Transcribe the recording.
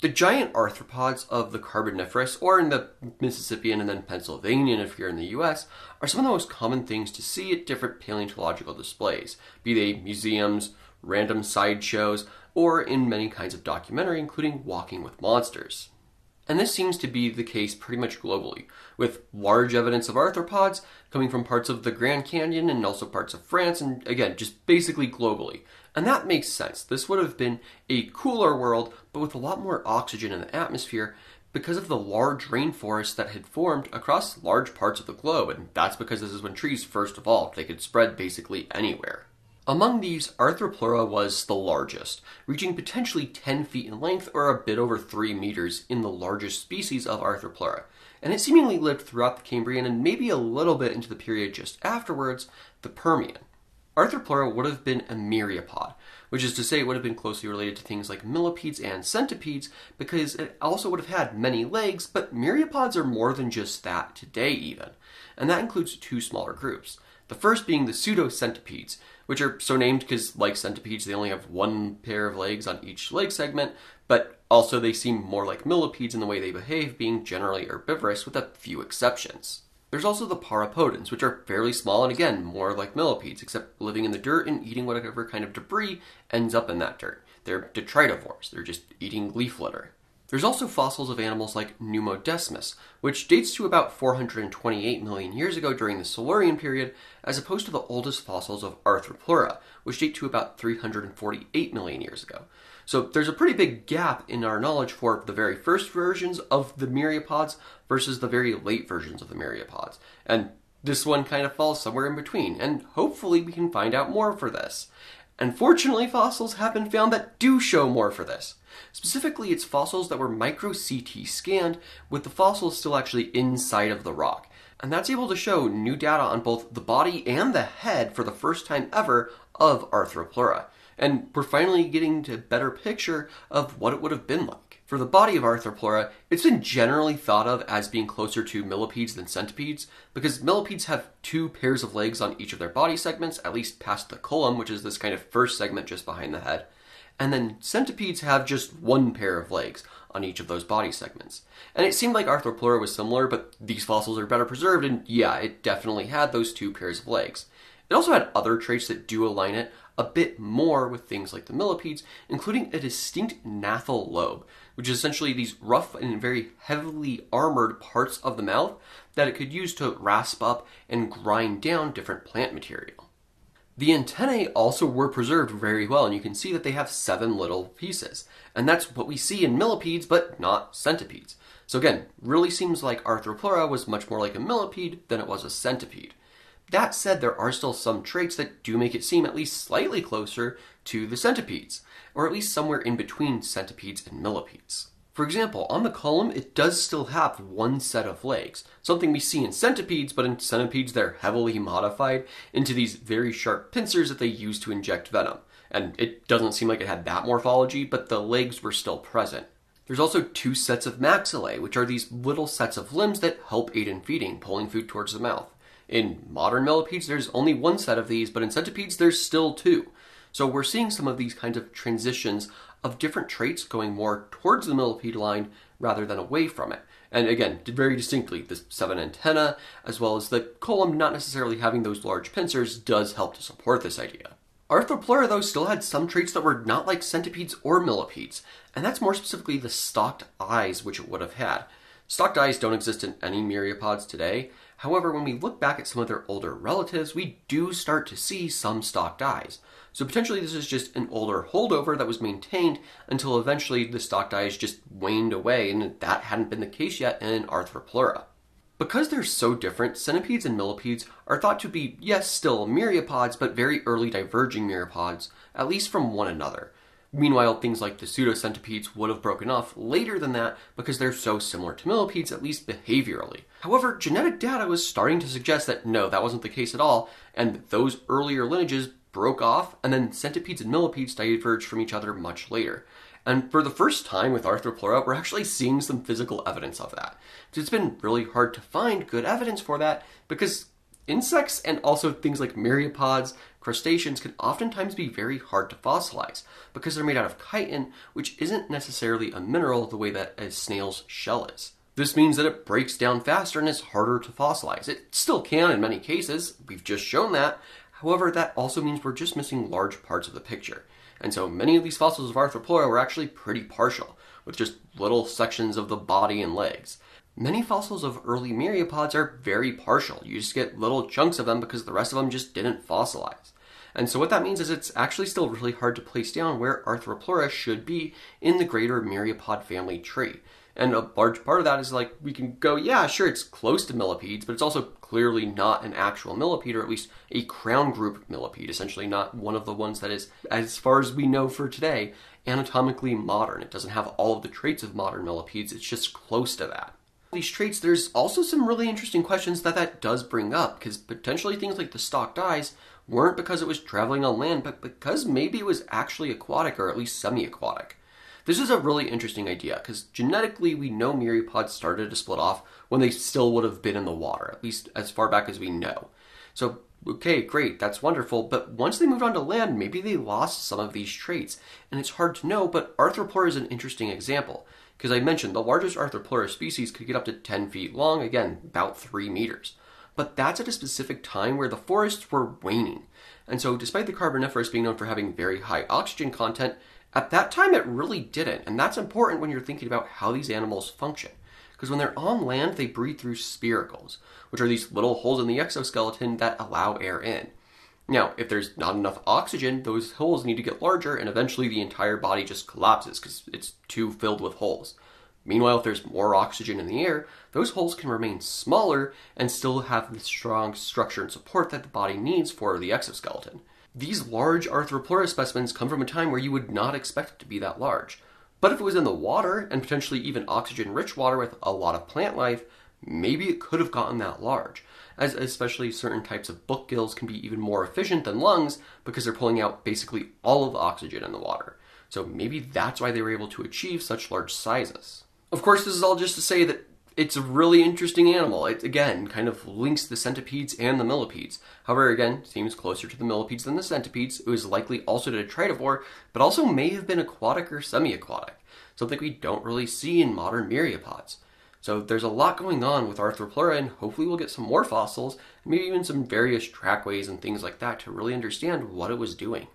The giant arthropods of the Carboniferous, or in the Mississippian and then Pennsylvanian if you're in the US, are some of the most common things to see at different paleontological displays, be they museums, random sideshows, or in many kinds of documentary, including Walking with Monsters. And this seems to be the case pretty much globally, with large evidence of arthropods coming from parts of the Grand Canyon and also parts of France, and again, just basically globally. And that makes sense. This would have been a cooler world, but with a lot more oxygen in the atmosphere because of the large rainforests that had formed across large parts of the globe. And that's because this is when trees first evolved. They could spread basically anywhere. Among these, Arthropleura was the largest, reaching potentially 10 feet in length or a bit over 3 meters in the largest species of Arthropleura. And it seemingly lived throughout the Cambrian and maybe a little bit into the period just afterwards, the Permian. Arthropleura would have been a myriapod, which is to say it would have been closely related to things like millipedes and centipedes because it also would have had many legs, but myriapods are more than just that today even. And that includes two smaller groups. The first being the pseudocentipedes, which are so named because, like centipedes, they only have one pair of legs on each leg segment, but also they seem more like millipedes in the way they behave, being generally herbivorous with a few exceptions. There's also the Pauropodans, which are fairly small and again more like millipedes, except living in the dirt and eating whatever kind of debris ends up in that dirt. They're detritivores, they're just eating leaf litter. There's also fossils of animals like Pneumodesmus, which dates to about 428 million years ago during the Silurian period, as opposed to the oldest fossils of Arthropleura, which date to about 348 million years ago. So there's a pretty big gap in our knowledge for the very first versions of the myriapods versus the very late versions of the myriapods. And this one kind of falls somewhere in between, and hopefully we can find out more for this. And fortunately, fossils have been found that do show more for this. Specifically, it's fossils that were micro CT scanned with the fossils still actually inside of the rock. And that's able to show new data on both the body and the head for the first time ever of Arthropleura and we're finally getting to a better picture of what it would have been like. For the body of Arthropleura, it's been generally thought of as being closer to millipedes than centipedes, because millipedes have two pairs of legs on each of their body segments, at least past the collum, which is this kind of first segment just behind the head. And then centipedes have just one pair of legs on each of those body segments. And it seemed like Arthropleura was similar, but these fossils are better preserved, and yeah, it definitely had those two pairs of legs. It also had other traits that do align it a bit more with things like the millipedes, including a distinct gnathal lobe, which is essentially these rough and very heavily armored parts of the mouth that it could use to rasp up and grind down different plant material. The antennae also were preserved very well, and you can see that they have seven little pieces. And that's what we see in millipedes, but not centipedes. So again, really seems like Arthropleura was much more like a millipede than it was a centipede. That said, there are still some traits that do make it seem at least slightly closer to the centipedes, or at least somewhere in between centipedes and millipedes. For example, on the collum, it does still have one set of legs, something we see in centipedes, but in centipedes they're heavily modified into these very sharp pincers that they use to inject venom. And it doesn't seem like it had that morphology, but the legs were still present. There's also two sets of maxillae, which are these little sets of limbs that help aid in feeding, pulling food towards the mouth. In modern millipedes, there's only one set of these, but in centipedes, there's still two. So we're seeing some of these kinds of transitions of different traits going more towards the millipede line rather than away from it. And again, very distinctly, the seven antenna, as well as the collum not necessarily having those large pincers, does help to support this idea. Arthropleura, though, still had some traits that were not like centipedes or millipedes, and that's more specifically the stalked eyes which it would have had. Stalked eyes don't exist in any myriapods today, However, when we look back at some of their older relatives, we do start to see some stalked eyes. So potentially this is just an older holdover that was maintained until eventually the stalked eyes just waned away, and that hadn't been the case yet in Arthropleura. Because they're so different, centipedes and millipedes are thought to be, yes, still myriapods, but very early diverging myriapods, at least from one another. Meanwhile, things like the pseudocentipedes would have broken off later than that because they're so similar to millipedes, at least behaviorally. However, genetic data was starting to suggest that no, that wasn't the case at all, and those earlier lineages broke off, and then centipedes and millipedes diverged from each other much later. And for the first time with Arthropleura, we're actually seeing some physical evidence of that. It's been really hard to find good evidence for that because insects and also things like myriapods, crustaceans can oftentimes be very hard to fossilize because they're made out of chitin, which isn't necessarily a mineral the way that a snail's shell is. This means that it breaks down faster and is harder to fossilize. It still can in many cases, we've just shown that. However, that also means we're just missing large parts of the picture. And so many of these fossils of Arthropleura were actually pretty partial, with just little sections of the body and legs. Many fossils of early myriapods are very partial. You just get little chunks of them because the rest of them just didn't fossilize. And so what that means is it's actually still really hard to place down where Arthropleura should be in the greater myriapod family tree. And a large part of that is like we can go, yeah, sure, it's close to millipedes, but it's also clearly not an actual millipede, or at least a crown group millipede, essentially not one of the ones that is, as far as we know for today, anatomically modern. It doesn't have all of the traits of modern millipedes, it's just close to that these traits, there's also some really interesting questions that that does bring up, because potentially things like the stalked eyes weren't because it was traveling on land, but because maybe it was actually aquatic or at least semi aquatic. This is a really interesting idea because genetically we know myriapods started to split off when they still would have been in the water, at least as far back as we know. So, okay, great, that's wonderful, but once they moved on to land, maybe they lost some of these traits, and it's hard to know, but Arthropleura is an interesting example because I mentioned the largest Arthropleura species could get up to 10 feet long, again, about 3 meters. But that's at a specific time where the forests were waning. And so, despite the Carboniferous being known for having very high oxygen content, at that time it really didn't. And that's important when you're thinking about how these animals function. Because when they're on land, they breathe through spiracles, which are these little holes in the exoskeleton that allow air in. Now, if there's not enough oxygen, those holes need to get larger, and eventually the entire body just collapses because it's too filled with holes. Meanwhile, if there's more oxygen in the air, those holes can remain smaller and still have the strong structure and support that the body needs for the exoskeleton. These large Arthropleura specimens come from a time where you would not expect it to be that large. But if it was in the water, and potentially even oxygen rich water with a lot of plant life, maybe it could have gotten that large as especially certain types of book gills can be even more efficient than lungs because they're pulling out basically all of the oxygen in the water. So maybe that's why they were able to achieve such large sizes. Of course, this is all just to say that it's a really interesting animal. It again kind of links the centipedes and the millipedes. However, again, seems closer to the millipedes than the centipedes. It was likely also a detritivore, but also may have been aquatic or semi-aquatic, something we don't really see in modern myriapods. So there's a lot going on with Arthropleura, and hopefully we'll get some more fossils, maybe even some various trackways and things like that to really understand what it was doing.